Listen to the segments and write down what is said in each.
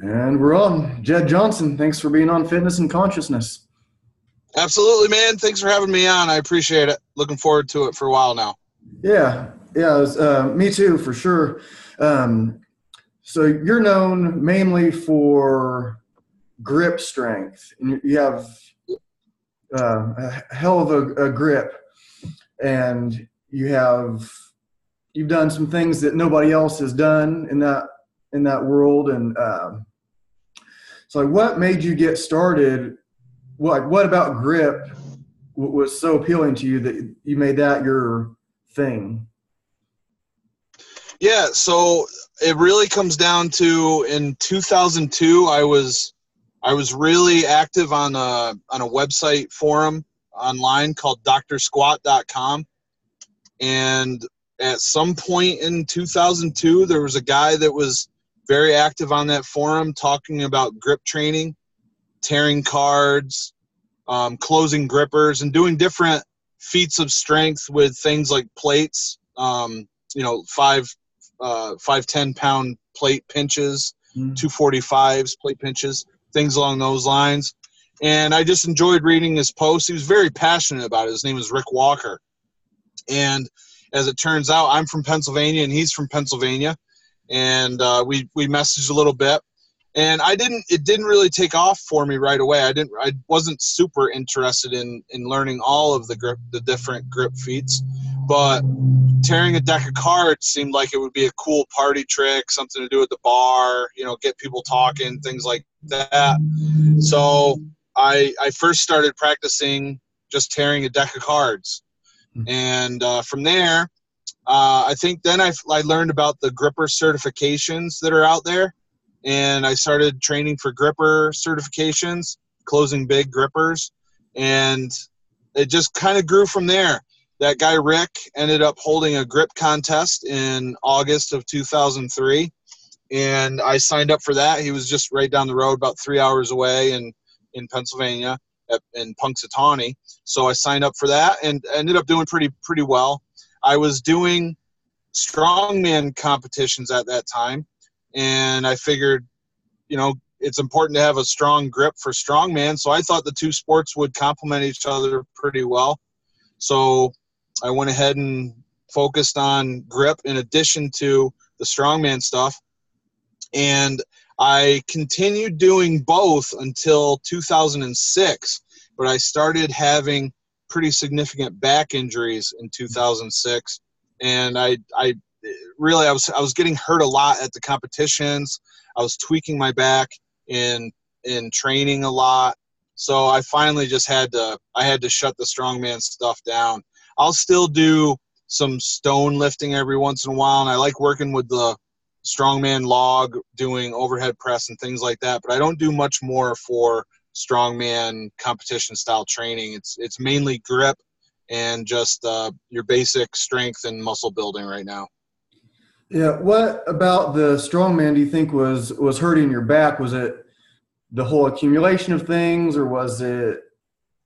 And we're on. Jedd Johnson, thanks for being on Fitness and Consciousness. Absolutely, man. Thanks for having me on. I appreciate it. Looking forward to it for a while now. Yeah, yeah, was, uh, me too, for sure. Um, so you're known mainly for grip strength, and you have uh, a hell of a, a grip, and you have you've done some things that nobody else has done in that in that world, and um, so what made you get started? What what about grip was so appealing to you that you made that your thing? Yeah, so it really comes down to in 2002 I was I was really active on a on a website forum online called drsquat.com and at some point in 2002 there was a guy that was very active on that forum talking about grip training tearing cards um, closing grippers and doing different feats of strength with things like plates um, you know five uh, five ten pound plate pinches mm. 245s plate pinches things along those lines. And i just enjoyed reading his posts. He was very passionate about it. His name is rick walker. And as it turns out i'm from pennsylvania and he's from pennsylvania and uh, we we messaged a little bit. And i didn't it didn't really take off for me right away. I didn't i wasn't super interested in in learning all of the grip the different grip feats but tearing a deck of cards seemed like it would be a cool party trick something to do at the bar you know get people talking things like that. So i i first started practicing just tearing a deck of cards. Hmm. and uh, from there uh, I think then I, I learned about the gripper certifications that are out there, and I started training for gripper certifications, closing big grippers, and it just kind of grew from there. That guy Rick ended up holding a grip contest in August of 2003, and I signed up for that. He was just right down the road, about three hours away in in Pennsylvania, at, in Punxsutawney. So I signed up for that and ended up doing pretty pretty well I was doing strongman competitions at that time, and I figured, you know, it's important to have a strong grip for strongman. So I thought the two sports would complement each other pretty well. So I went ahead and focused on grip in addition to the strongman stuff. And I continued doing both until 2006, but I started having pretty significant back injuries in 2006, and I I really I was I was getting hurt a lot at the competitions. I was tweaking my back in in training a lot. So I finally just had to I had to shut the strongman stuff down. I'll still do some stone lifting every once in a while and I like working with the strongman log doing overhead press and things like that, but I don't do much more for strongman competition style training. It's it's mainly grip and just uh, your basic strength and muscle building right now. Yeah. What about the strongman do you think was was hurting your back? Was it the whole accumulation of things, or was it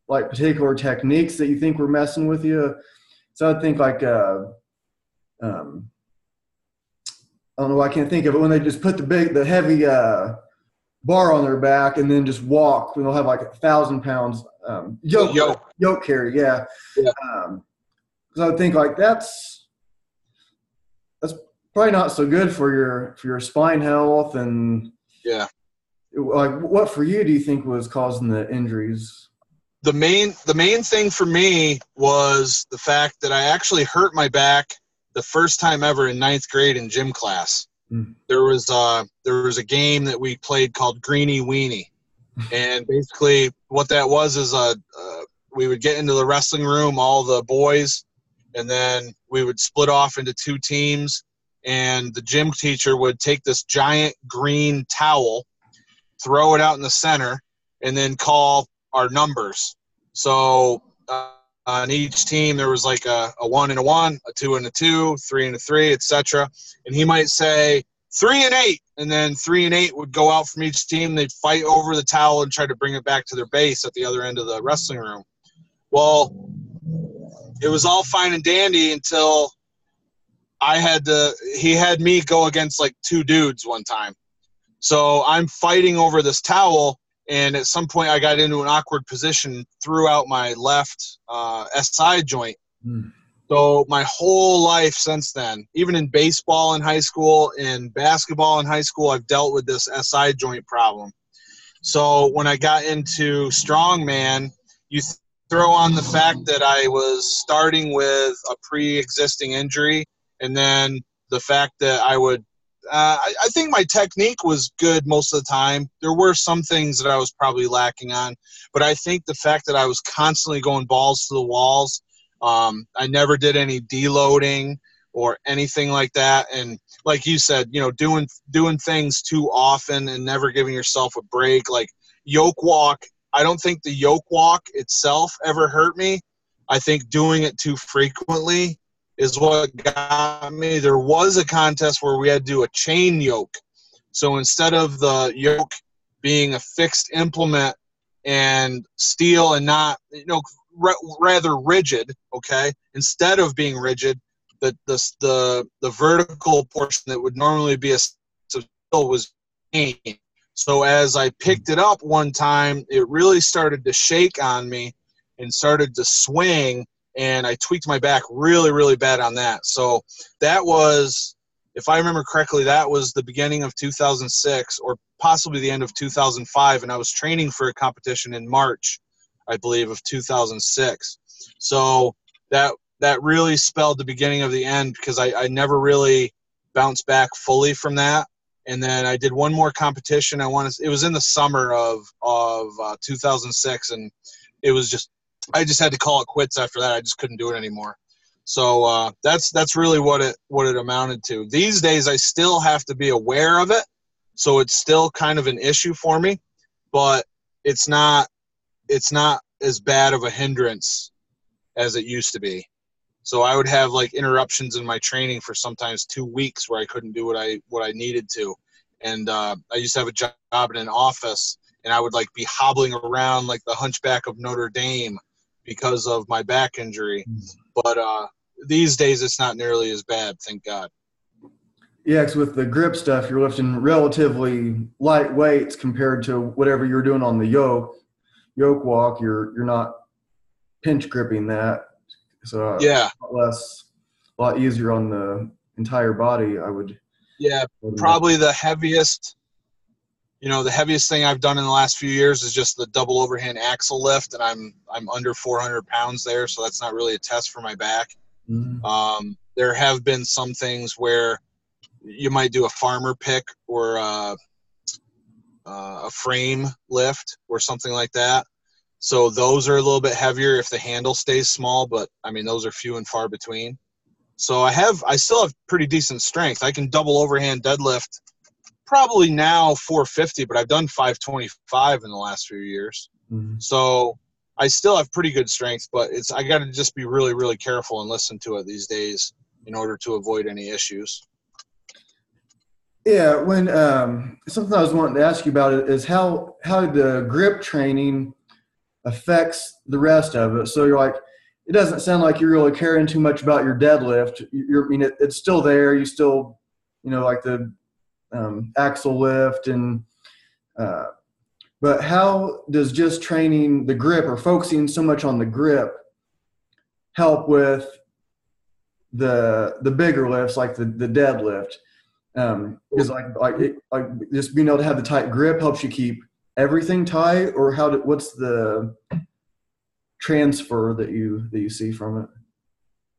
like particular techniques that you think were messing with you? So I think like uh, um, I don't know. I can't think of it when they just put the big, the heavy uh, bar on their back and then just walk. And they'll have like a thousand pounds um, yoke, yoke yoke carry. Yeah. yeah. Um, I think like that's that's probably not so good for your for your spine health and yeah. Like what for you do you think was causing the injuries? The main the main thing for me was the fact that I actually hurt my back the first time ever in ninth grade in gym class. Mm. There was uh, there was a game that we played called Greeny Weenie, and basically what that was is uh, uh, we would get into the wrestling room, all the boys, and then we would split off into two teams, and the gym teacher would take this giant green towel, throw it out in the center, and then call our numbers. So uh, Uh, on each team there was like a, a one and a one a two and a two three and a three etc and he might say three and eight and then three and eight would go out from each team. They'd fight over the towel and try to bring it back to their base at the other end of the wrestling room. Well it was all fine and dandy until i had to he had me go against like two dudes one time. So I'm fighting over this towel, and at some point I got into an awkward position, threw out my left uh, SI joint. Mm. So my whole life since then, even in baseball in high school, in basketball in high school, I've dealt with this SI joint problem. So when I got into strongman, you throw on the fact that I was starting with a pre-existing injury, and then the fact that I would. Uh, I, I think my technique was good most of the time. There were some things that I was probably lacking on, but I think the fact that I was constantly going balls to the walls um, I never did any deloading or anything like that. And like you said, you know, doing doing things too often and never giving yourself a break. Like yoke walk, I don't think the yoke walk itself ever hurt me. I think doing it too frequently is what got me. There was a contest where we had to do a chain yoke. So instead of the yoke being a fixed implement and steel and not, you know, rather rigid. Okay, instead of being rigid, the the the, the vertical portion that would normally be a steel was changed. So as I picked it up one time, it really started to shake on me and started to swing, and I tweaked my back really, really bad on that. So that was, if I remember correctly, that was the beginning of 2006 or possibly the end of 2005, and I was training for a competition in March I believe, of 2006. So that that really spelled the beginning of the end because I, I never really bounced back fully from that. And then I did one more competition. I want. It was in the summer of of uh, 2006, and it was just I just had to call it quits after that. I just couldn't do it anymore. So uh, that's that's really what it what it amounted to. These days, I still have to be aware of it, so it's still kind of an issue for me, but it's not it's not as bad of a hindrance as it used to be. So I would have like interruptions in my training for sometimes two weeks where I couldn't do what I what I needed to, and uh, I used to have a job in an office, and I would like be hobbling around like the Hunchback of Notre Dame because of my back injury. But uh, these days it's not nearly as bad, thank God. Yeah, because with the grip stuff, you're lifting relatively light weights compared to whatever you're doing on the yoke yoke walk, you're you're not pinch gripping that. So yeah, a lot less, a lot easier on the entire body. I would. Yeah, probably the heaviest. You know, the heaviest thing I've done in the last few years is just the double overhand axle lift, and I'm I'm under 400 pounds there, so that's not really a test for my back. Mm-hmm. Um, there have been some things where you might do a farmer pick or uh, uh, a frame lift or something like that. So those are a little bit heavier if the handle stays small, but I mean those are few and far between. So I have I still have pretty decent strength. I can double overhand deadlift probably now 450, but I've done 525 in the last few years. Mm-hmm. So I still have pretty good strength, but it's I got to just be really really careful and listen to it these days in order to avoid any issues. Yeah, when um, something I was wanting to ask you about is how how the grip training affects the rest of it. So you're like, it doesn't sound like you're really caring too much about your deadlift. You're, I mean, it, it's still there. You still, you know, like the um, axle lift and. Uh, but how does just training the grip or focusing so much on the grip help with the the bigger lifts like the the deadlift? Um, is like like it, like just being able to have the tight grip helps you keep everything tight, or how? Do, what's the transfer that you that you see from it?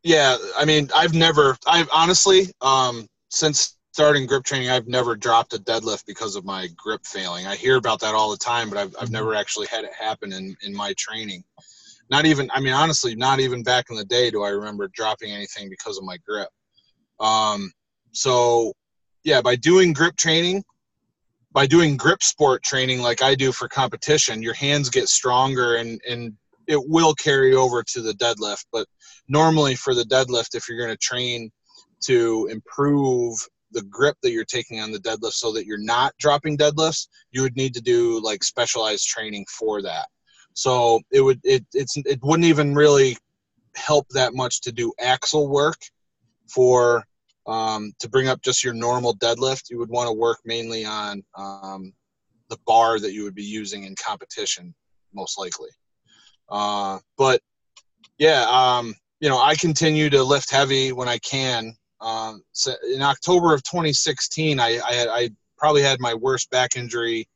Yeah, I mean, I've never, I've honestly, um, since starting grip training, I've never dropped a deadlift because of my grip failing. I hear about that all the time, but I've, I've never actually had it happen in, in my training. Not even, I mean, honestly, not even back in the day do I remember dropping anything because of my grip. Um, so yeah, by doing grip training, by doing grip sport training like I do for competition, your hands get stronger and and it will carry over to the deadlift. But normally for the deadlift, if you're going to train to improve the grip that you're taking on the deadlift so that you're not dropping deadlifts, you would need to do like specialized training for that. So it would it it's it wouldn't even really help that much to do axle work for um, to bring up just your normal deadlift, you would want to work mainly on um, the bar that you would be using in competition, most likely. Uh, but yeah, um, you know, I continue to lift heavy when I can. Um, so in October of 2016, I, I, I probably had my worst back injury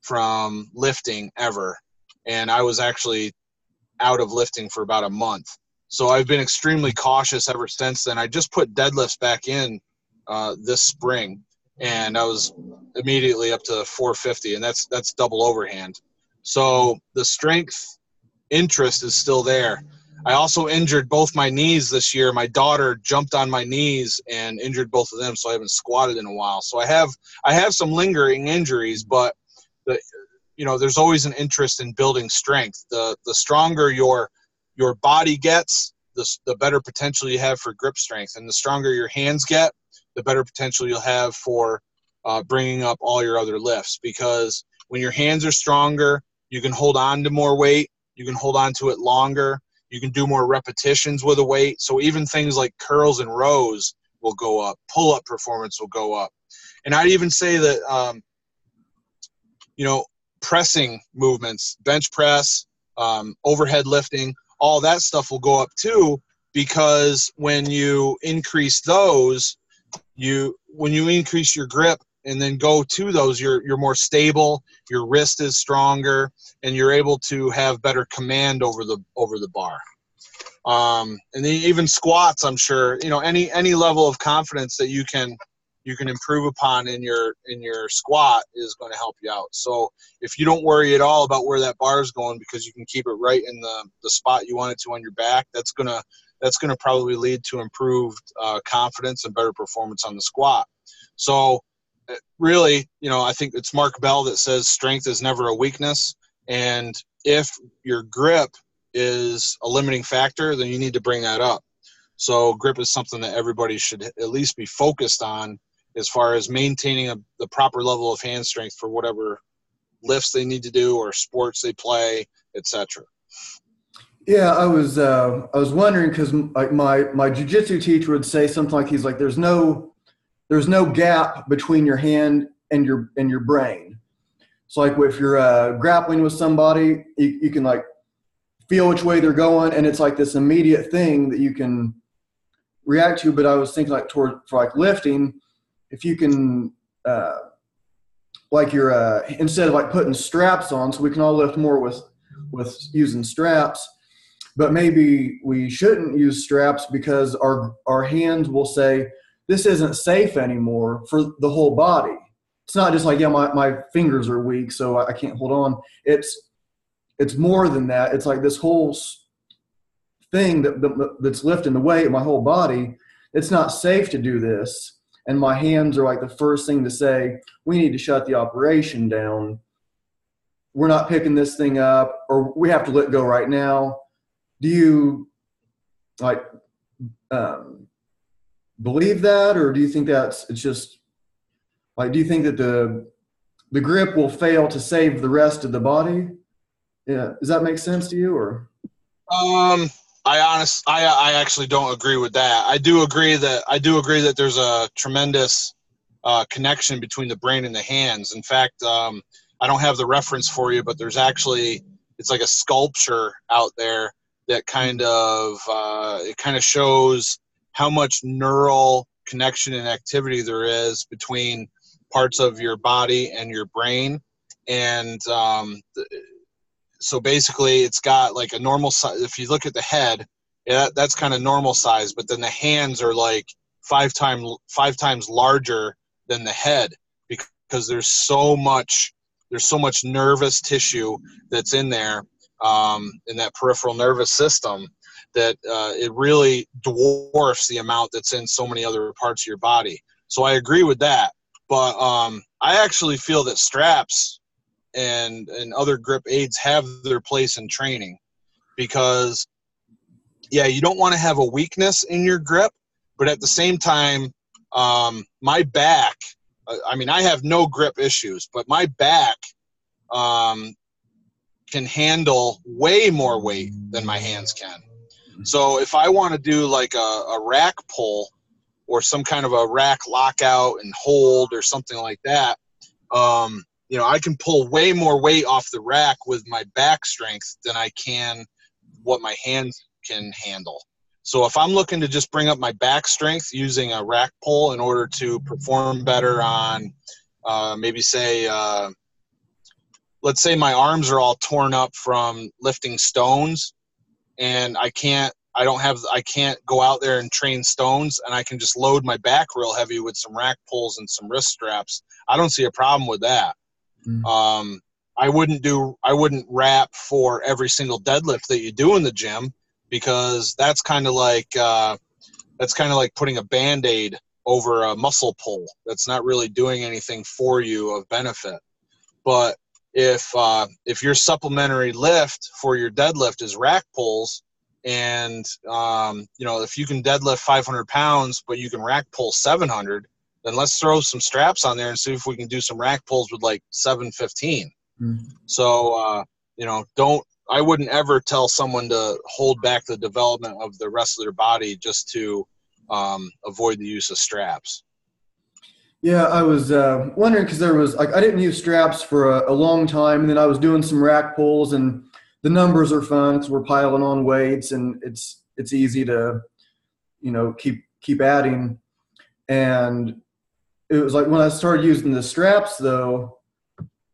from lifting ever, and I was actually out of lifting for about a month. So I've been extremely cautious ever since then. I just put deadlifts back in uh, this spring, and I was immediately up to 450, and that's that's double overhand. So the strength interest is still there. I also injured both my knees this year. My daughter jumped on my knees and injured both of them, so I haven't squatted in a while. So I have I have some lingering injuries, but the you know there's always an interest in building strength. The the stronger your your body gets, the the better potential you have for grip strength, and the stronger your hands get, the better potential you'll have for uh, bringing up all your other lifts. Because when your hands are stronger, you can hold on to more weight, you can hold on to it longer you can do more repetitions with a weight. So even things like curls and rows will go up. Pull up performance will go up. And I'd even say that, um, you know, pressing movements, bench press, um, overhead lifting, all that stuff will go up too because when you increase those, you when you increase your grip and then go to those you're you're more stable your wrist is stronger and you're able to have better command over the over the bar. Um, and then even squats i'm sure you know any any level of confidence that you can you can improve upon in your in your squat is going to help you out. So if you don't worry at all about where that bar is going because you can keep it right in the the spot you want it to on your back that's going to that's going to probably lead to improved uh, confidence and better performance on the squat. So really, you know, I think it's Mark Bell that says strength is never a weakness. And if your grip is a limiting factor, then you need to bring that up. So grip is something that everybody should at least be focused on as far as maintaining a, the proper level of hand strength for whatever lifts they need to do or sports they play, etc. Yeah, I was uh, I was wondering because like my my jujitsu teacher would say something like he's like, "There's no there's no gap between your hand and your and your brain. So like if you're uh, grappling with somebody, you, you can like feel which way they're going, and it's like this immediate thing that you can react to. But I was thinking like toward for like lifting, if you can uh, like you're uh, instead of like putting straps on, so we can all lift more with with using straps. But maybe we shouldn't use straps because our our hands will say, this isn't safe anymore for the whole body. It's not just like, yeah, my, my fingers are weak, so I can't hold on. It's it's more than that. It's like this whole thing that, that that's lifting the weight of my whole body. It's not safe to do this, and my hands are like the first thing to say, we need to shut the operation down. We're not picking this thing up, or we have to let go right now. Do you like um, believe that, or do you think that's it's just like do you think that the the grip will fail to save the rest of the body? Yeah, does that make sense to you, or? Um, I honest, I I actually don't agree with that. I do agree that I do agree that there's a tremendous uh, connection between the brain and the hands. In fact, um, I don't have the reference for you, but there's actually it's like a sculpture out there that kind of uh, it kind of shows how much neural connection and activity there is between parts of your body and your brain. And um, so basically it's got like a normal size if you look at the head yeah that's kind of normal size but then the hands are like five times five times larger than the head because there's so much there's so much nervous tissue that's in there um, in that peripheral nervous system that uh, it really dwarfs the amount that's in so many other parts of your body. So I agree with that. But um, I actually feel that straps and and other grip aids have their place in training because yeah you don't want to have a weakness in your grip but at the same time um, my back uh, i mean i have no grip issues but my back um, can handle way more weight than my hands can so if I want to do like a, a rack pull, or some kind of a rack lockout and hold or something like that, um, you know, I can pull way more weight off the rack with my back strength than I can what my hands can handle. So if I'm looking to just bring up my back strength using a rack pull in order to perform better on uh, maybe say uh, let's say my arms are all torn up from lifting stones and I can't I don't have I can't go out there and train stones and I can just load my back real heavy with some rack pulls and some wrist straps. I don't see a problem with that. Mm. Um, I wouldn't do I wouldn't wrap for every single deadlift that you do in the gym because that's kind of like uh, that's kind of like putting a band-aid over a muscle pull that's not really doing anything for you of benefit but if uh, if your supplementary lift for your deadlift is rack pulls and um, you know if you can deadlift 500 pounds but you can rack pull 700 then let's throw some straps on there and see if we can do some rack pulls with like 715 mm-hmm. so uh, you know don't i wouldn't ever tell someone to hold back the development of the rest of their body just to um, avoid the use of straps yeah, I was uh, wondering because there was like I didn't use straps for a, a, long time, and then I was doing some rack pulls, and the numbers are fun because we're piling on weights, and it's it's easy to, you know, keep keep adding, and it was like when I started using the straps though,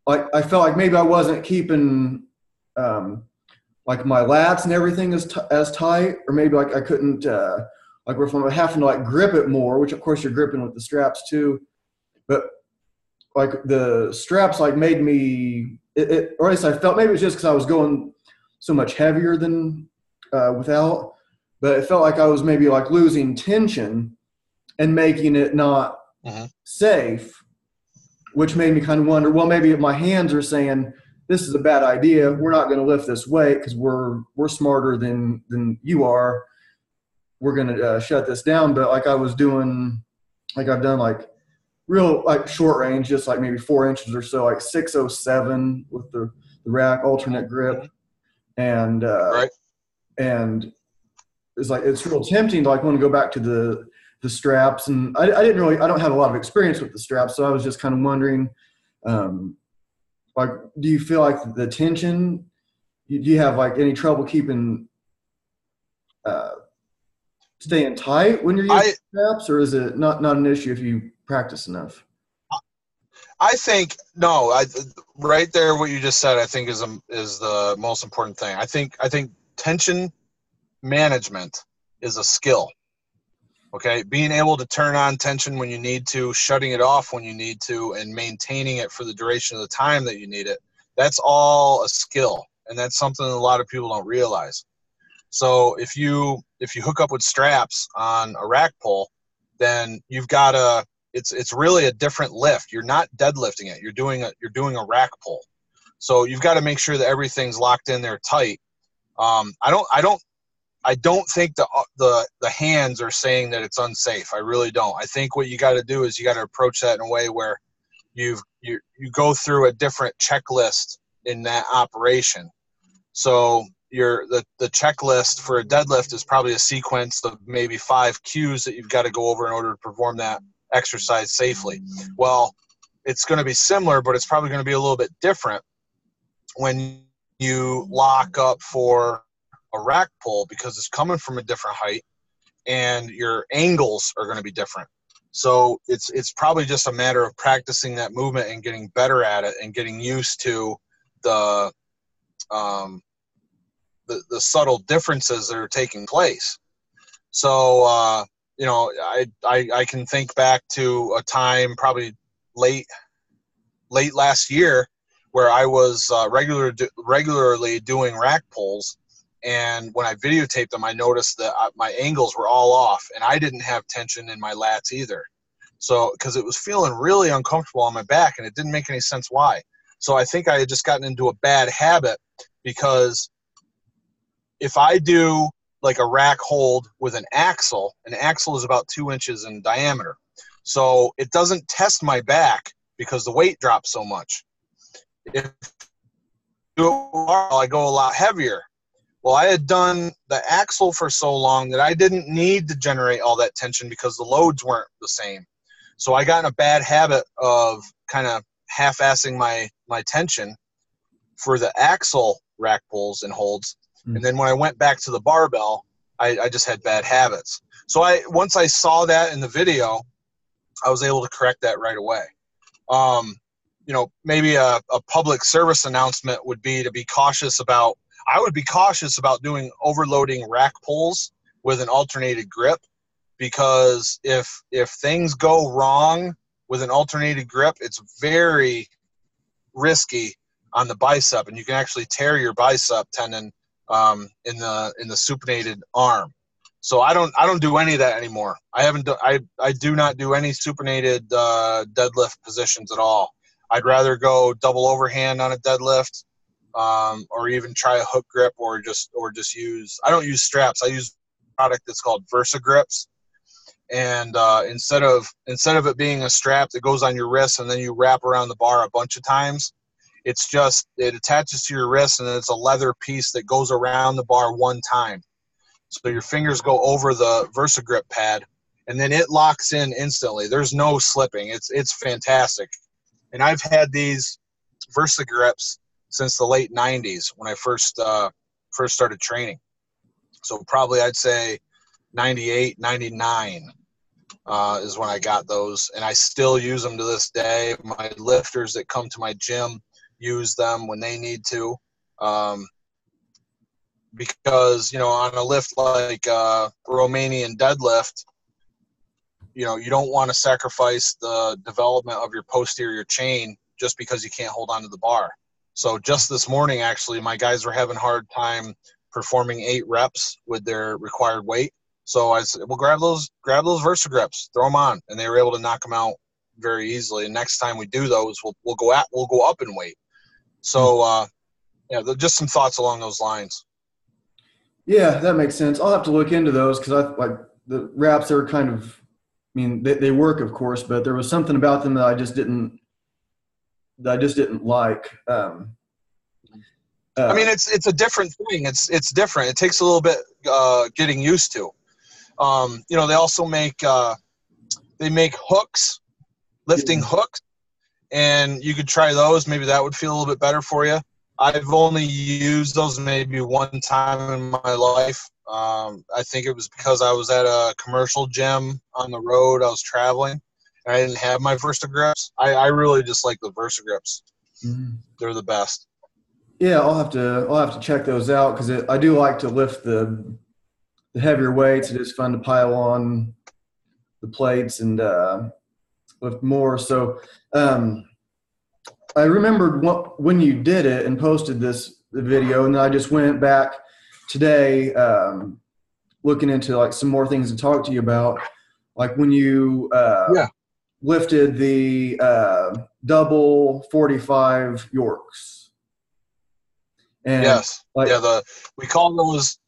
like I felt like maybe I wasn't keeping um, like my lats and everything as t- as tight, or maybe like I couldn't uh, like I'm having to like grip it more, which of course you're gripping with the straps too but like the straps like made me it, it or at least I felt maybe it was just because I was going so much heavier than uh, without, but it felt like I was maybe like losing tension and making it not mm-hmm. safe, which made me kind of wonder. Well, maybe if my hands are saying this is a bad idea. We're not going to lift this weight because we're we're smarter than than you are. We're going to uh, shut this down. But like I was doing, like I've done like real like short range, just like maybe four inches or so, like 607 with the, the rack alternate grip. And, uh, right. and it's like, it's real tempting to like want to go back to the, the straps. And I, I didn't really, I don't have a lot of experience with the straps. So I was just kind of wondering, um, like, do you feel like the tension, do you have like any trouble keeping, uh, staying tight when you're using I, straps or is it not, not an issue if you practice enough? I think no. I right there, what you just said, I think is a, is the most important thing. I think I think tension management is a skill. Okay, being able to turn on tension when you need to, shutting it off when you need to, and maintaining it for the duration of the time that you need it. That's all a skill, and that's something a lot of people don't realize. So if you if you hook up with straps on a rack pull, then you've got to it's it's really a different lift. You're not deadlifting it. You're doing a you're doing a rack pull. So you've got to make sure that everything's locked in there tight. Um, I don't I don't I don't think the the the hands are saying that it's unsafe. I really don't. I think what you got to do is you got to approach that in a way where you've you you go through a different checklist in that operation. So your the, the checklist for a deadlift is probably a sequence of maybe five cues that you've got to go over in order to perform that exercise safely. Well, it's going to be similar, but it's probably going to be a little bit different when you lock up for a rack pull because it's coming from a different height and your angles are going to be different. So it's it's probably just a matter of practicing that movement and getting better at it and getting used to the um, the, the subtle differences that are taking place. So uh, you know, I, I I can think back to a time probably late late last year where I was uh, regular regularly doing rack pulls, and when I videotaped them, I noticed that uh, my angles were all off, and I didn't have tension in my lats either. So, because it was feeling really uncomfortable on my back, and it didn't make any sense why. So, I think I had just gotten into a bad habit because if I do like a rack hold with an axle. An axle is about two inches in diameter. So it doesn't test my back because the weight drops so much. If I go a lot heavier. Well, I had done the axle for so long that I didn't need to generate all that tension because the loads weren't the same. So I got in a bad habit of kind of half-assing my my tension for the axle rack pulls and holds. And then when I went back to the barbell, I, I just had bad habits. So I once I saw that in the video, I was able to correct that right away. Um, you know, maybe a, a public service announcement would be to be cautious about. I would be cautious about doing overloading rack pulls with an alternated grip because if if things go wrong with an alternated grip, it's very risky on the bicep, and you can actually tear your bicep tendon um, in the in the supinated arm. So I don't I don't do any of that anymore. I haven't do, I I do not do any supinated uh, deadlift positions at all. I'd rather go double overhand on a deadlift, um, or even try a hook grip, or just or just use. I don't use straps. I use product that's called Versa Grips, and uh, instead of instead of it being a strap that goes on your wrist and then you wrap around the bar a bunch of times, it's just it attaches to your wrist and it's a leather piece that goes around the bar one time. So your fingers go over the VersaGrip pad and then it locks in instantly. There's no slipping. It's it's fantastic. And I've had these VersaGrips since the late 90s when I first uh, first started training. So probably I'd say 98, 99 uh, is when I got those, and I still use them to this day. My lifters that come to my gym use them when they need to. Um, because you know on a lift like uh, Romanian deadlift, you know you don't want to sacrifice the development of your posterior chain just because you can't hold on to the bar. So just this morning, actually, my guys were having hard time performing eight reps with their required weight. So I said, "Well, grab those, grab those Versa grips, throw them on," and they were able to knock them out very easily. And next time we do those, we'll we'll go at we'll go up in weight. So, uh, yeah, just some thoughts along those lines. Yeah, that makes sense. I'll have to look into those because I like the wraps are kind of. I mean, they, they work, of course, but there was something about them that I just didn't. That I just didn't like. Um, uh, I mean, it's it's a different thing. It's it's different. It takes a little bit uh, getting used to. Um, you know, they also make uh, they make hooks, lifting yeah. hooks and you could try those. Maybe that would feel a little bit better for you. I've only used those maybe one time in my life. Um, I think it was because I was at a commercial gym on the road. I was traveling, and I didn't have my Versa grips. I, I really just like the Versa grips. Mm-hmm. They're the best. Yeah, I'll have to I'll have to check those out because I do like to lift the the heavier weights. It is fun to pile on the plates and uh, lift more. So um, I remembered what, when you did it and posted this video, and then I just went back today um, looking into like some more things to talk to you about, like when you uh, yeah. lifted the uh, double 45 Yorks. And yes, like, yeah. The we call those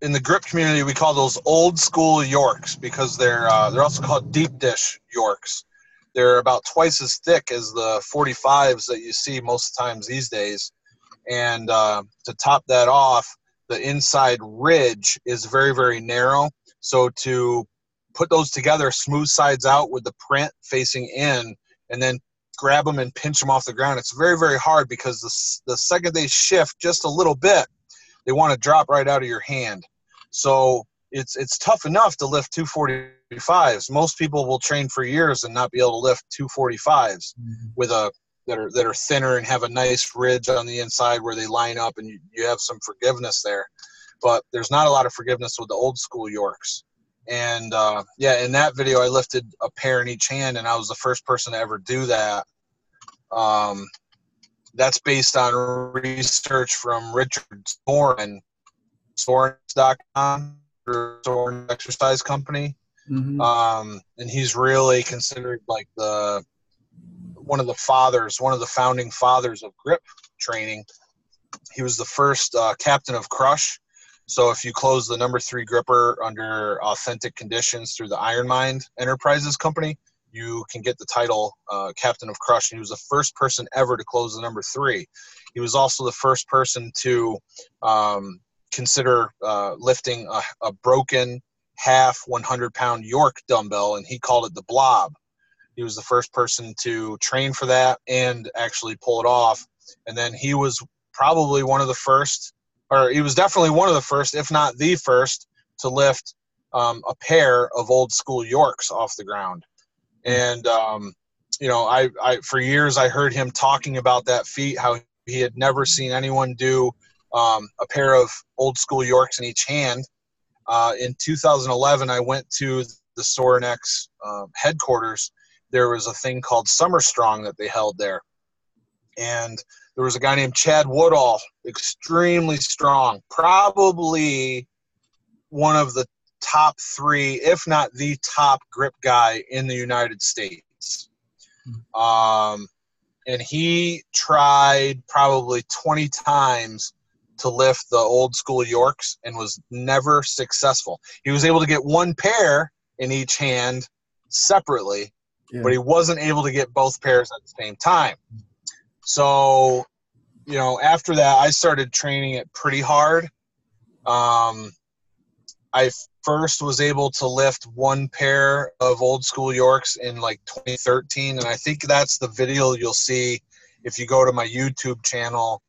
in the grip community we call those old school Yorks because they're uh, they're also called deep dish Yorks they're about twice as thick as the 45s that you see most times these days. And uh, to top that off, the inside ridge is very, very narrow. So to put those together, smooth sides out with the print facing in, and then grab them and pinch them off the ground, it's very, very hard because the, the second they shift just a little bit, they want to drop right out of your hand. So it's it's tough enough to lift 245s. Most people will train for years and not be able to lift 245s mm-hmm. with a that are that are thinner and have a nice ridge on the inside where they line up and you, you have some forgiveness there. But there's not a lot of forgiveness with the old school Yorks. And uh, yeah, in that video, I lifted a pair in each hand, and I was the first person to ever do that. Um, that's based on research from Richard Sorin, Sorinex.com Sorin Exercise Company. Mm-hmm. Um, and he's really considered like the one of the fathers, one of the founding fathers of grip training. He was the first uh, captain of Crush. So if you close the number three gripper under authentic conditions through the IronMind Enterprises company, you can get the title uh, captain of Crush. And he was the first person ever to close the number three. He was also the first person to um, consider uh, lifting a, a broken half 100 pound York dumbbell, and he called it the blob. He was the first person to train for that and actually pull it off. And then he was probably one of the first, or he was definitely one of the first, if not the first, to lift um, a pair of old school Yorks off the ground. And um, you know, I, I for years I heard him talking about that feat, how he had never seen anyone do um, a pair of old school Yorks in each hand. Uh, in 2011, I went to the Sorinex uh, headquarters. There was a thing called Summer Strong that they held there, and there was a guy named Chad Woodall, extremely strong, probably one of the top three, if not the top grip guy in the United States. Um, and he tried probably 20 times to lift the old school Yorks and was never successful. He was able to get one pair in each hand separately, yeah. but he wasn't able to get both pairs at the same time. So, you know, after that, I started training it pretty hard. Um, I first was able to lift one pair of old school Yorks in like 2013, and I think that's the video you'll see if you go to my YouTube channel.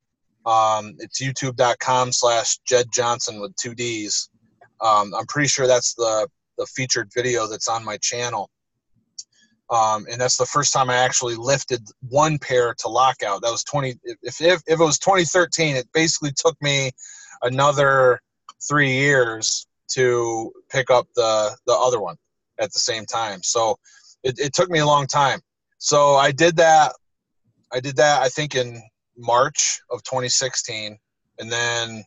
Um, it's youtube.com slash Jedd Johnson with two D's. Um, I'm pretty sure that's the, the featured video that's on my channel. Um, and that's the first time I actually lifted one pair to lockout. That was 20. If, if, if it was 2013, it basically took me another three years to pick up the the other one at the same time. So it, it took me a long time. So I did that. I did that. I think in March of 2016, and then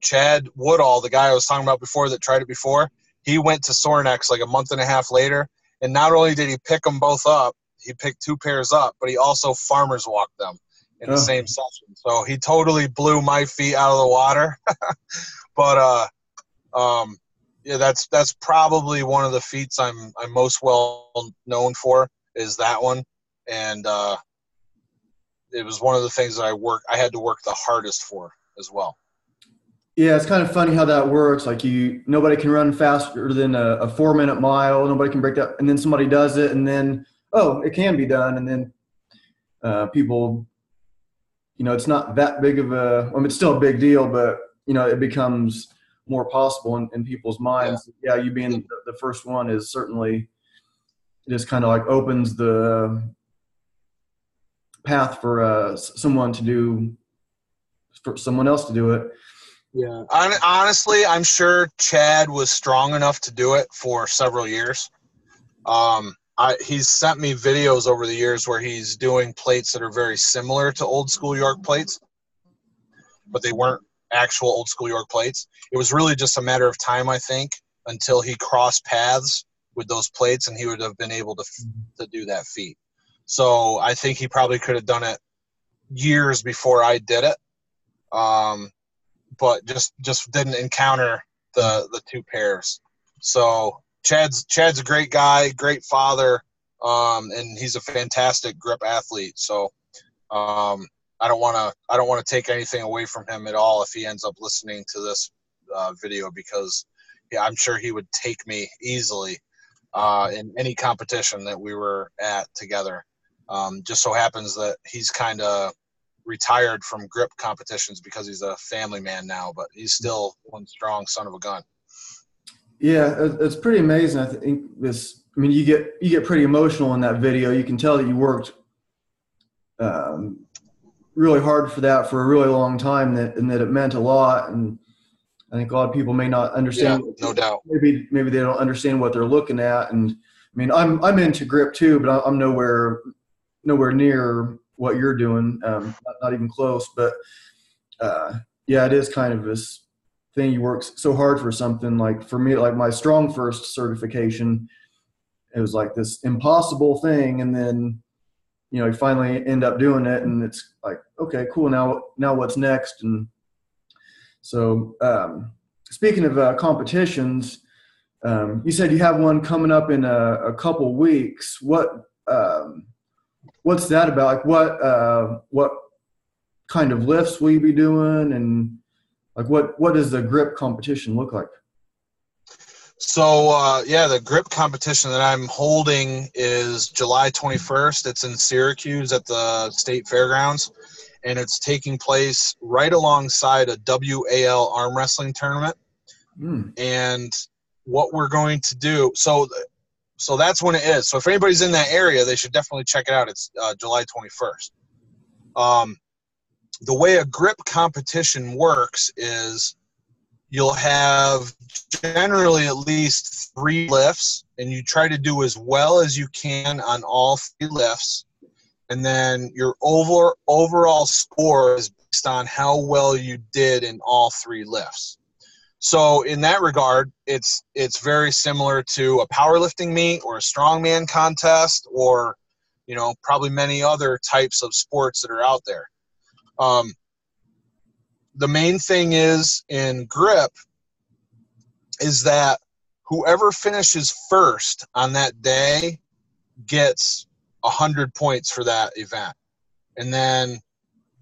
Chad Woodall, the guy I was talking about before that tried it before, he went to Sorinex like a month and a half later, and not only did he pick them both up, he picked two pairs up, but he also farmers walked them in the oh. same session. So he totally blew my feet out of the water. but uh, um, yeah, that's that's probably one of the feats I'm I'm most well known for is that one, and uh, it was one of the things that I work I had to work the hardest for as well. Yeah, it's kind of funny how that works. Like you, nobody can run faster than a, a four minute mile. Nobody can break that, and then somebody does it, and then oh, it can be done, and then uh, people, you know, it's not that big of a. I mean, it's still a big deal, but you know, it becomes more possible in, in people's minds. Yeah. yeah, you being the, the first one is certainly just kind of like opens the path for uh, someone to do for someone else to do it. Yeah. Honestly, I'm sure Chad was strong enough to do it for several years. Um, I, he's sent me videos over the years where he's doing plates that are very similar to old school York plates, but they weren't actual old school York plates. It was really just a matter of time, I think, until he crossed paths with those plates, and he would have been able to to do that feat. So I think he probably could have done it years before I did it, um, but just just didn't encounter the the two pairs. So Chad's Chad's a great guy, great father, um, and he's a fantastic grip athlete. So um, I don't want to I don't want to take anything away from him at all if he ends up listening to this uh, video because yeah, I'm sure he would take me easily uh, in any competition that we were at together. Um, just so happens that he's kind of retired from grip competitions because he's a family man now, but he's still one strong son of a gun. Yeah, it's pretty amazing. I think this. I mean, you get you get pretty emotional in that video. You can tell that you worked um, really hard for that for a really long time that and that it meant a lot and I think a lot of people may not understand yeah, no doubt maybe maybe they don't understand what they're looking at and I mean I'm I'm into grip too but I'm nowhere nowhere near what you're doing um, not, not, even close but uh, yeah it is kind of this thing you work so hard for something. Like for me like my StrongFirst certification it was like this impossible thing and then you know you finally end up doing it and it's like okay cool now now what's next? And so um, speaking of uh, competitions um, you said you have one coming up in a, a couple weeks. What um, what's that about like what uh, what kind of lifts will you be doing and Like what what does the grip competition look like? So uh, yeah, the grip competition that I'm holding is July 21st. It's in Syracuse at the state fairgrounds, and it's taking place right alongside a WAL arm wrestling tournament. Mm. And what we're going to do, so so that's when it is. So if anybody's in that area, they should definitely check it out. It's uh, July 21st. Um, the way a grip competition works is you'll have generally at least three lifts and you try to do as well as you can on all three lifts and then your over overall score is based on how well you did in all three lifts so in that regard it's it's very similar to a powerlifting meet or a strongman contest or you know probably many other types of sports that are out there. Um, the main thing is in grip is that whoever finishes first on that day gets 100 points for that event. And then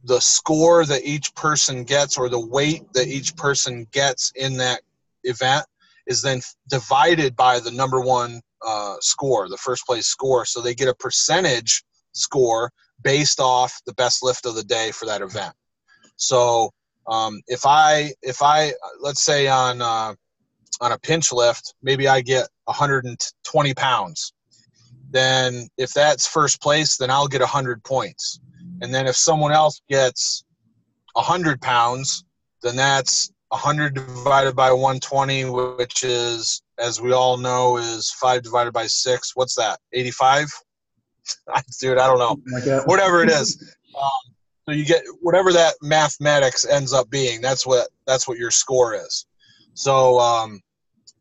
the score that each person gets or the weight that each person gets in that event is then divided by the number one uh, score the first place score so they get a percentage score based off the best lift of the day for that event so um, if I if I let's say on uh, on a pinch lift, maybe I get 120 pounds. Then if that's first place, then I'll get 100 points. And then if someone else gets 100 pounds, then that's 100 divided by 120, which is, as we all know, is 5 divided by 6. What's that? 85? Dude, I don't know. Like Whatever it is. Um, so you get whatever that mathematics ends up being. That's what that's what your score is. So um,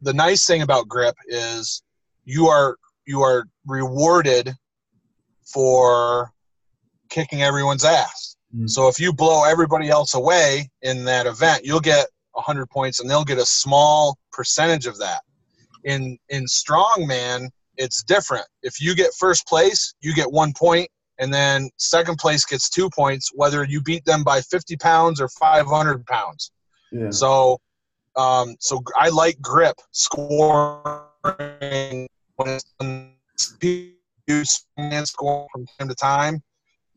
the nice thing about grip is you are you are rewarded for kicking everyone's ass. Mm-hmm. So if you blow everybody else away in that event, you'll get 100 points and they'll get a small percentage of that. In in strongman, it's different. If you get first place, you get 1 point and then second place gets two points whether you beat them by 50 pounds or 500 pounds yeah. so um, so i like grip scoring when it's score from time to time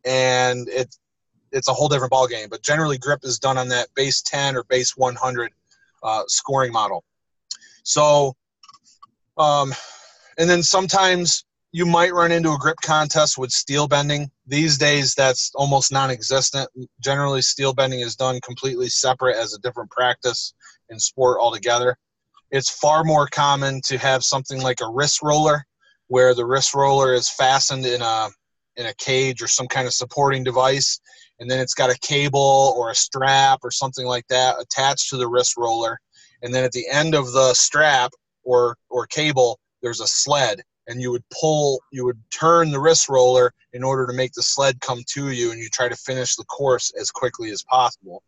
and it's it's a whole different ball game but generally grip is done on that base 10 or base 100 uh, scoring model so um, and then sometimes you might run into a grip contest with steel bending. These days, that's almost non existent. Generally, steel bending is done completely separate as a different practice in sport altogether. It's far more common to have something like a wrist roller, where the wrist roller is fastened in a in a cage or some kind of supporting device, and then it's got a cable or a strap or something like that attached to the wrist roller, and then at the end of the strap or or cable, there's a sled and you would pull you would turn the wrist roller in order to make the sled come to you and you try to finish the course as quickly as possible.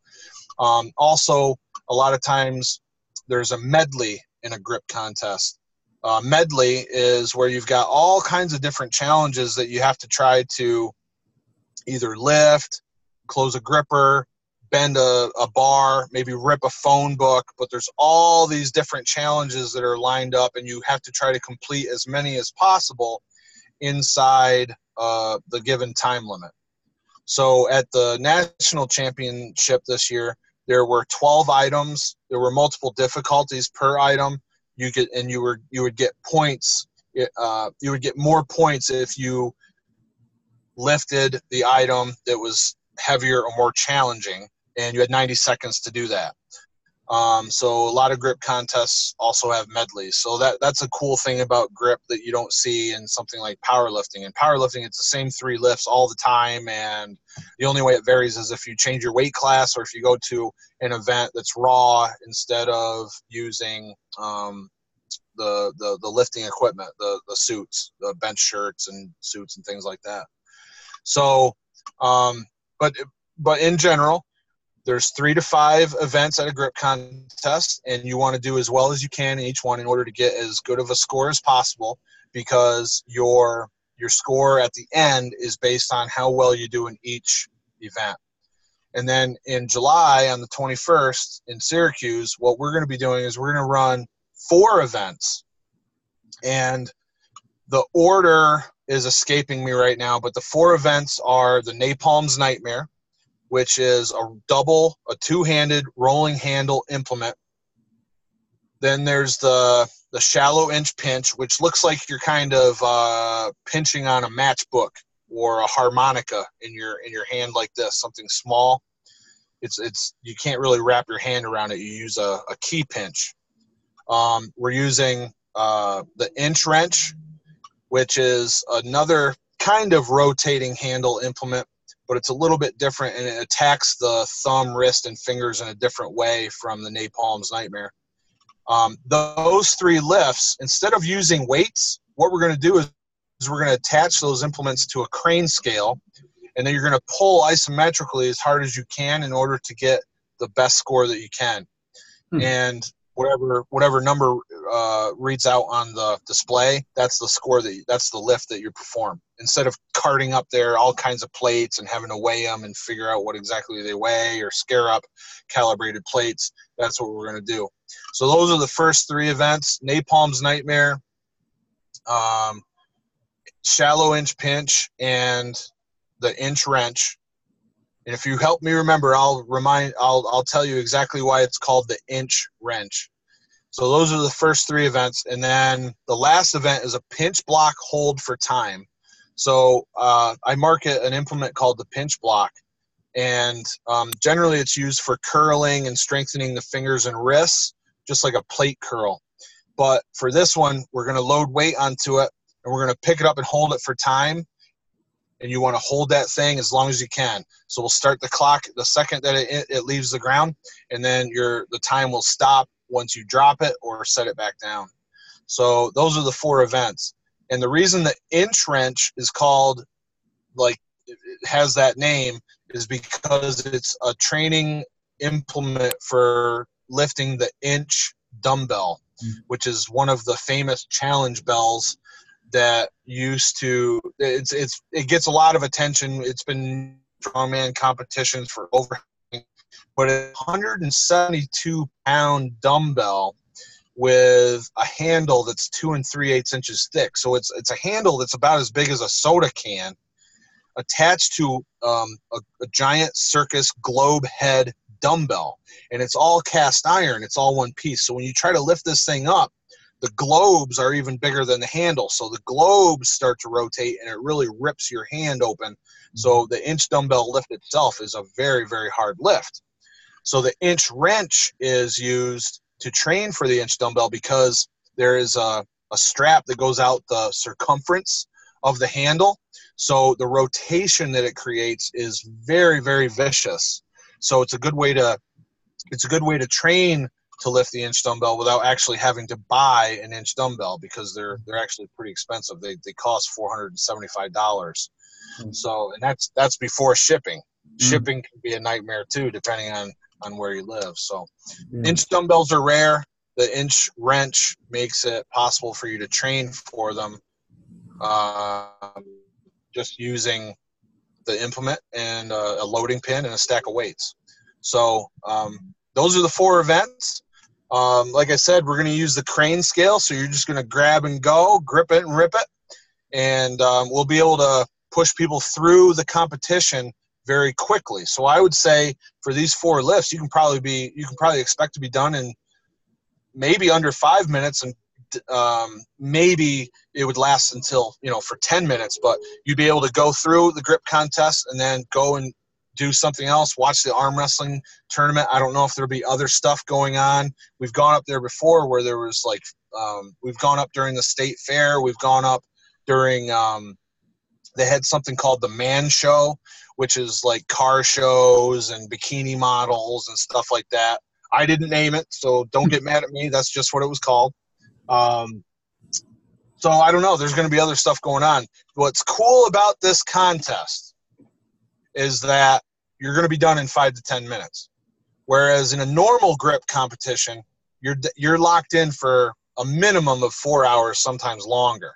Um, also a lot of times there's a medley in a grip contest uh, medley is where you've got all kinds of different challenges that you have to try to either lift close a gripper bend a, a bar, maybe rip a phone book, but there's all these different challenges that are lined up, and you have to try to complete as many as possible inside uh, the given time limit. So at the national championship this year, there were 12 items. There were multiple difficulties per item. You get and you were you would get points. Uh, you would get more points if you lifted the item that was heavier or more challenging and you had 90 seconds to do that. Um, so a lot of grip contests also have medleys. So that that's a cool thing about grip that you don't see in something like powerlifting. In powerlifting, it's the same three lifts all the time, and the only way it varies is if you change your weight class or if you go to an event that's raw instead of using um, the, the the lifting equipment, the the suits, the bench shirts and suits and things like that. So, um, but but in general, there's three to five events at a grip contest and you want to do as well as you can in each one in order to get as good of a score as possible because your your score at the end is based on how well you do in each event And then in July on the 21st in Syracuse, what we're going to be doing is we're going to run four events. And the order is escaping me right now, but the four events are the Napalm's Nightmare, which is a double, a two handed rolling handle implement. Then there's the the shallow inch pinch, which looks like you're kind of uh, pinching on a matchbook or a harmonica in your in your hand like this, something small. It's it's you can't really wrap your hand around it. You use a, a key pinch. Um, we're using uh, the inch wrench, which is another kind of rotating handle implement, but it's a little bit different and it attacks the thumb, wrist, and fingers in a different way from the Napalm's Nightmare. Um, those three lifts, instead of using weights, what we're going to do is, is we're going to attach those implements to a crane scale, and then you're going to pull isometrically as hard as you can in order to get the best score that you can. Hmm. And whatever whatever number uh, reads out on the display, that's the score that you, that's the lift that you perform. Instead of carting up there all kinds of plates and having to weigh them and figure out what exactly they weigh or scare up calibrated plates, that's what we're going to do. So those are the first three events: Napalm's Nightmare, um, Shallow Inch Pinch, and the Inch Wrench. And if you help me remember, I'll remind I'll I'll tell you exactly why it's called the inch wrench. So those are the first three events, and then the last event is a pinch block hold for time. So uh, I market an implement called the pinch block, and um, generally it's used for curling and strengthening the fingers and wrists, just like a plate curl. But for this one, we're going to load weight onto it, and we're going to pick it up and hold it for time and you want to hold that thing as long as you can. So we'll start the clock the second that it, it leaves the ground, and then your the time will stop once you drop it or set it back down. So those are the four events. And the reason the inch wrench is called like it has that name is because it's a training implement for lifting the inch dumbbell, mm-hmm. which is one of the famous challenge bells that used to it's it's it gets a lot of attention. It's been strongman competitions for over, but a 172 pound dumbbell with a handle that's two and three eighths inches thick. So it's it's a handle that's about as big as a soda can, attached to um, a, a giant circus globe head dumbbell, and it's all cast iron. It's all one piece. So when you try to lift this thing up, the globes are even bigger than the handle. So the globes start to rotate and it really rips your hand open. So the inch dumbbell lift itself is a very, very hard lift. So the inch wrench is used to train for the inch dumbbell because there is a, a strap that goes out the circumference of the handle. So the rotation that it creates is very, very vicious. So it's a good way to it's a good way to train to lift the inch dumbbell without actually having to buy an inch dumbbell because they're they're actually pretty expensive. They they cost four hundred and seventy five dollars. Mm-hmm. So and that's that's before shipping. Mm-hmm. Shipping can be a nightmare too, depending on on where you live. So mm-hmm. inch dumbbells are rare. The inch wrench makes it possible for you to train for them, uh, just using the implement and a, a loading pin and a stack of weights. So um, those are the four events. Um, like I said, we're going to use the crane scale, so you're just going to grab and go, grip it and rip it, and um, we'll be able to push people through the competition very quickly. So I would say for these four lifts, you can probably be you can probably expect to be done in maybe under five minutes, and um, maybe it would last until you know for 10 minutes but you'd be able to go through the grip contest and then go and do something else, watch the arm wrestling tournament. I don't know if there'll be other stuff going on. We've gone up there before where there was like, um, we've gone up during the state fair. We've gone up during, um, they had something called the Man Show, which is like car shows and bikini models and stuff like that. I didn't name it, so don't get mad at me. That's just what it was called. Um, so I don't know. There's going to be other stuff going on. What's cool about this contest is that you're going to be done in five to ten minutes. Whereas in a normal grip competition, you're you're locked in for a minimum of four hours, sometimes longer,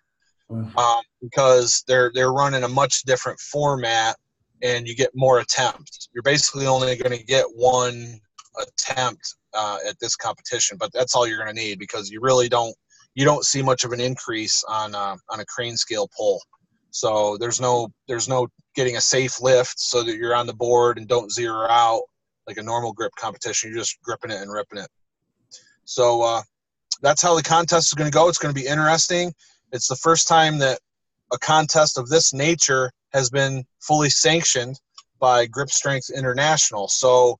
mm-hmm. um, because they're they're running a much different format and you get more attempts. You're basically only going to get one attempt uh, at this competition, but that's all you're going to need because you really don't you don't see much of an increase on uh, on a crane scale pull. So there's no there's no getting a safe lift so that you're on the board and don't zero out like a normal grip competition. You're just gripping it and ripping it. So uh, that's how the contest is going to go. It's going to be interesting. It's the first time that a contest of this nature has been fully sanctioned by Grip Strength International. So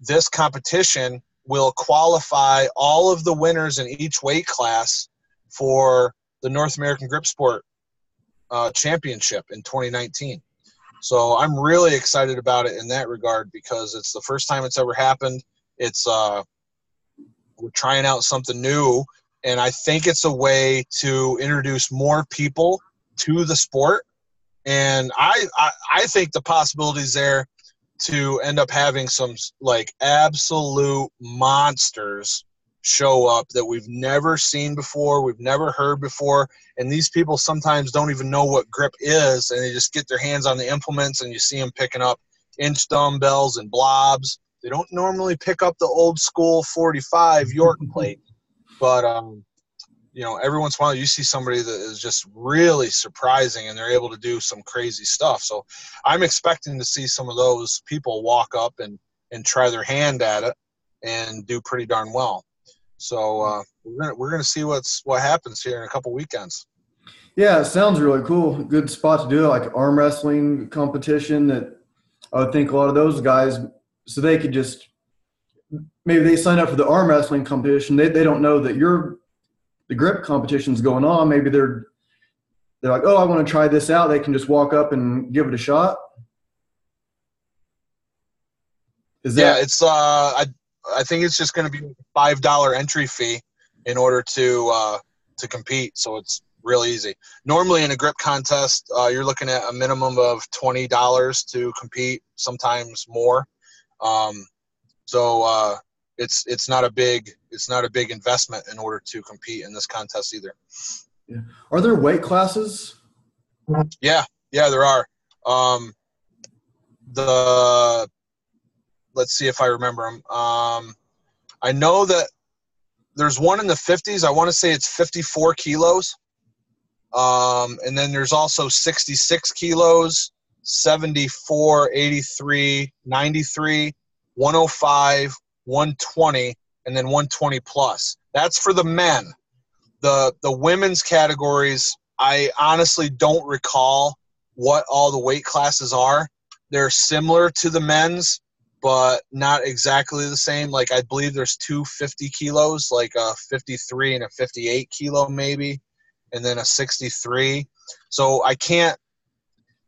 this competition will qualify all of the winners in each weight class for the North American Grip Sport uh, Championship in 2019. So I'm really excited about it in that regard because it's the first time it's ever happened. It's uh, we're trying out something new, and I think it's a way to introduce more people to the sport. And I, I, I think the possibilities there to end up having some like absolute monsters show up that we've never seen before, we've never heard before, and these people sometimes don't even know what grip is, and they just get their hands on the implements, and you see them picking up inch dumbbells and blobs. They don't normally pick up the old school 45 York plate, but um, you know, every once in a while you see somebody that is just really surprising and they're able to do some crazy stuff. So I'm expecting to see some of those people walk up and, and try their hand at it and do pretty darn well. So uh, we're gonna we're gonna see what's what happens here in a couple weekends. Yeah, it sounds really cool. Good spot to do it, like arm wrestling competition. That I would think a lot of those guys, so they could just maybe they sign up for the arm wrestling competition. They they don't know that you're the grip competition's going on, maybe they're they're like, oh, I want to try this out. They can just walk up and give it a shot. Is that- yeah, it's uh, I I think it's just going to be five dollar entry fee in order to uh, to compete. So it's real easy. Normally in a grip contest, uh, you're looking at a minimum of twenty dollars to compete, sometimes more. Um, so uh, it's it's not a big it's not a big investment in order to compete in this contest either. Yeah. Are there weight classes? Yeah, yeah, there are. Um, the let's see if I remember them. Um, I know that there's one in the 50s. I want to say it's 54 kilos. Um, and then there's also 66 kilos, 74, 83, 93, 105, 120, and then 120 plus. That's for the men. The the women's categories, I honestly don't recall what all the weight classes are. They're similar to the men's, but not exactly the same. Like I believe there's two 50 kilos, like a 53 and a 58 kilo maybe, and then a 63. So I can't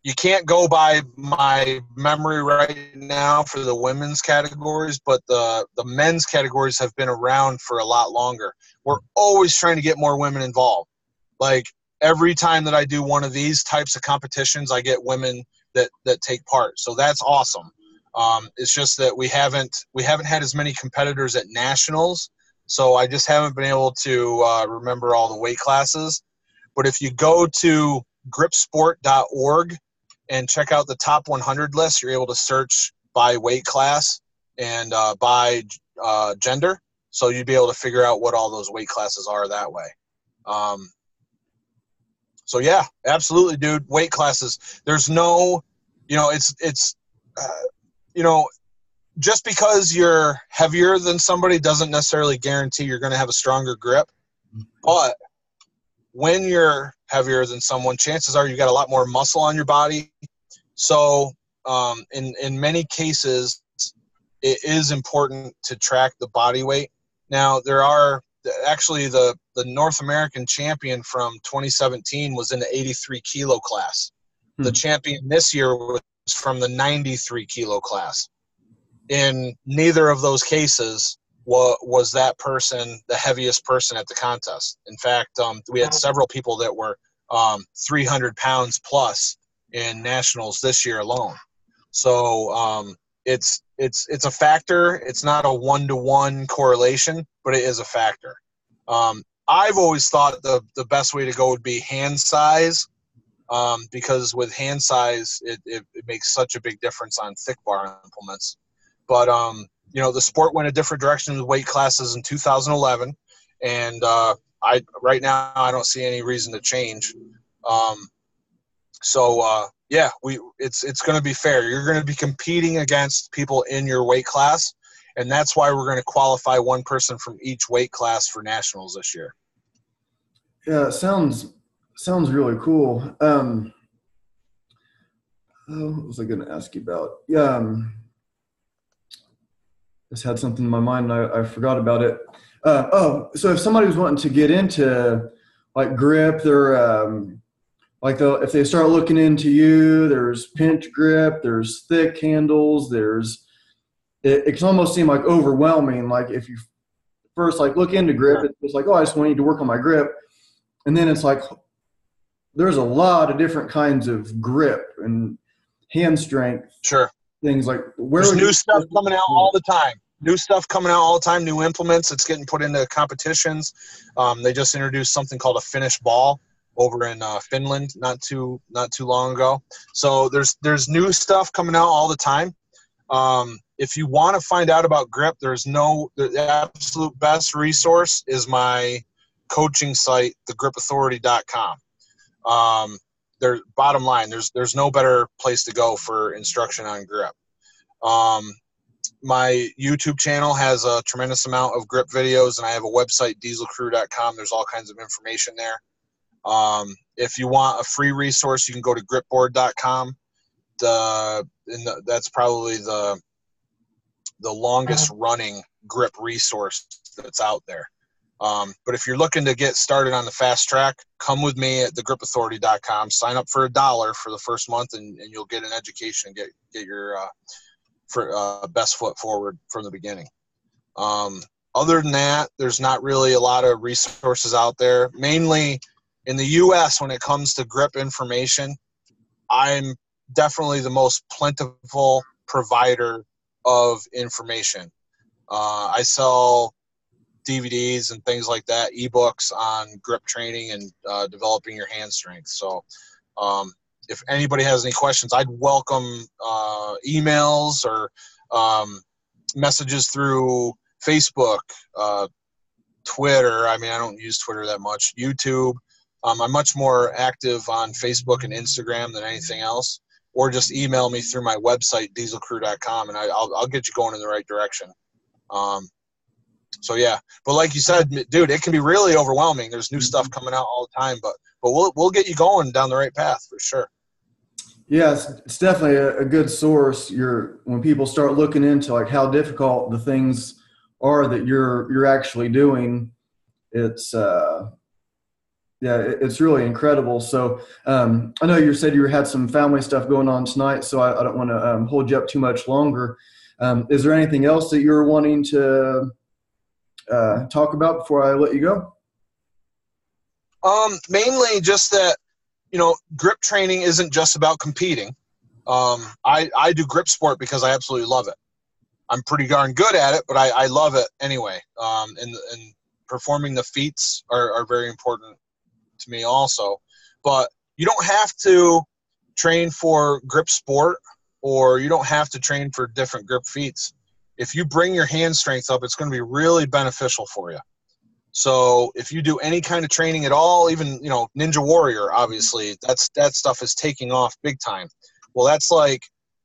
you can't go by my memory right now for the women's categories, but the the men's categories have been around for a lot longer. We're always trying to get more women involved. Like every time that I do one of these types of competitions, I get women that that take part. So that's awesome. Um, it's just that we haven't we haven't had as many competitors at nationals, so I just haven't been able to uh, remember all the weight classes. But if you go to gripsport.org and check out the top 100 list. You're able to search by weight class and uh, by uh, gender, so you'd be able to figure out what all those weight classes are that way. Um, so yeah, absolutely, dude. Weight classes. There's no, you know, it's it's, uh, you know, just because you're heavier than somebody doesn't necessarily guarantee you're going to have a stronger grip. But when you're heavier than someone, chances are you got a lot more muscle on your body. So, um, in in many cases, it is important to track the body weight. Now, there are actually the the North American champion from 2017 was in the 83 kilo class. Hmm. The champion this year was from the 93 kilo class. In neither of those cases was, was that person the heaviest person at the contest. In fact, um, we had several people that were um, 300 pounds plus in nationals this year alone. So um, it's it's it's a factor. It's not a one to one correlation, but it is a factor. Um, I've always thought the the best way to go would be hand size um, because with hand size, it, it, it, makes such a big difference on thick bar implements. But um, you know, the sport went a different direction with weight classes in 2011, and uh, I right now I don't see any reason to change. Um, so uh, yeah, we it's it's going to be fair. You're going to be competing against people in your weight class, and that's why we're going to qualify one person from each weight class for nationals this year. Yeah, sounds sounds really cool. Um, what was I going to ask you about? Yeah, um, just had something in my mind and I, I forgot about it. Uh, oh, so if somebody was wanting to get into like grip, they're um, like the, if they start looking into you, there's pinch grip, there's thick handles, there's it, it can almost seem like overwhelming. Like if you first like look into grip, it's like oh I just want you to work on my grip, and then it's like there's a lot of different kinds of grip and hand strength. Sure. Things like where there's new stuff coming out all the time new stuff coming out all the time, new implements. It's getting put into competitions. Um, they just introduced something called a Finnish ball over in uh, Finland not too not too long ago. So there's there's new stuff coming out all the time. Um, if you want to find out about grip, there's no the absolute best resource is my coaching site, thegripauthority.com. Um, there, bottom line, there's there's no better place to go for instruction on grip. Um, my YouTube channel has a tremendous amount of grip videos, and I have a website, dieselcrew.com. There's all kinds of information there. Um, if you want a free resource, you can go to gripboard.com. The, the that's probably the the longest uh-huh. running grip resource that's out there. Um, but if you're looking to get started on the fast track, come with me at thegripauthority.com. Sign up for a dollar for the first month, and, and you'll get an education and get get your uh, for uh, best foot forward from the beginning. Um, other than that, there's not really a lot of resources out there. Mainly in the U.S., when it comes to grip information, I'm definitely the most plentiful provider of information. Uh, I sell DVDs and things like that, ebooks on grip training and uh, developing your hand strength. So um, if anybody has any questions, I'd welcome uh, emails or um, messages through Facebook, uh, Twitter. I mean, I don't use Twitter that much. YouTube. Um, I'm much more active on Facebook and Instagram than anything else. Or just email me through my website, dieselcrew.com, and I, will I'll get you going in the right direction. Um, so yeah, but like you said, dude, it can be really overwhelming. There's new stuff coming out all the time, but but we'll we'll get you going down the right path for sure. Yes, it's definitely a, a, good source. You're when people start looking into like how difficult the things are that you're you're actually doing. It's uh, yeah, it, it's really incredible. So um, I know you said you had some family stuff going on tonight, so I, I don't want to um, hold you up too much longer. Um, is there anything else that you're wanting to uh, talk about before I let you go? Um, mainly just that you know, grip training isn't just about competing. Um, I, I do grip sport because I absolutely love it. I'm pretty darn good at it, but I, I love it anyway. Um, and, and performing the feats are, are very important to me also. But you don't have to train for grip sport or you don't have to train for different grip feats. If you bring your hand strength up, it's going to be really beneficial for you. So if you do any kind of training at all, even you know Ninja Warrior, obviously that's that stuff is taking off big time. Well, that's like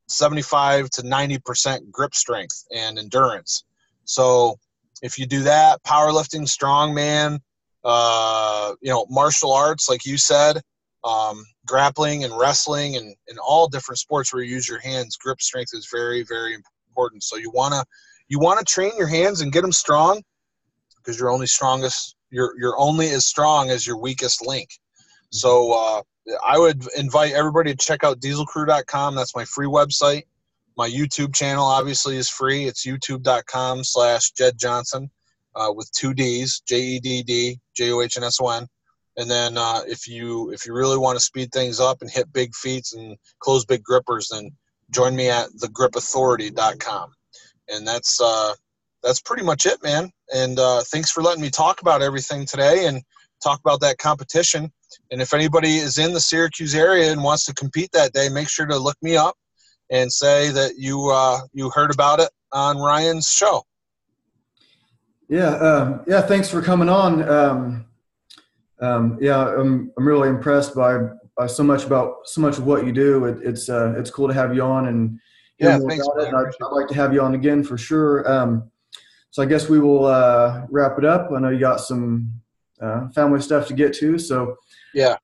75 to 90 percent grip strength and endurance. So if you do that, powerlifting, strongman, uh, you know, martial arts, like you said, um, grappling and wrestling and, and all different sports where you use your hands, grip strength is very, very important. So you wanna you wanna train your hands and get them strong because you're only strongest you're you're only as strong as your weakest link. So uh, I would invite everybody to check out dieselcrew.com. That's my free website. My YouTube channel obviously is free. It's youtube.com slash Jedd Johnson uh, with two D's, J E D D J O H N S O N. And then uh, if you if you really want to speed things up and hit big feats and close big grippers, then join me at thegripauthority.com. And that's uh, that's pretty much it, man. And uh, thanks for letting me talk about everything today and talk about that competition. and if anybody is in the Syracuse area and wants to compete that day, make sure to look me up and say that you uh, you heard about it on Ryan's show. Yeah, um, yeah. Thanks for coming on. Um, um, yeah, I'm I'm really impressed by by so much about so much of what you do. It, it's uh, it's cool to have you on and yeah, thanks, I'd, I'd, like to have you on again for sure. Um, so I guess we will uh, wrap it up. I know you got some uh, family stuff to get to, so yeah.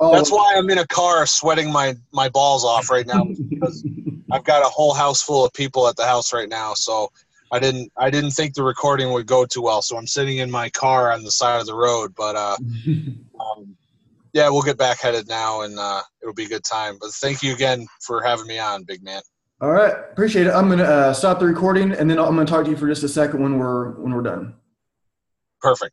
Oh, That's why I'm in a car sweating my my balls off right now because I've got a whole house full of people at the house right now. So I didn't I didn't think the recording would go too well. So I'm sitting in my car on the side of the road. But uh, um, yeah, we'll get back headed now, and uh, it'll be a good time. But thank you again for having me on, big man. All right, appreciate it. I'm gonna uh, stop the recording, and then I'm gonna talk to you for just a second when we're when we're done. Perfect.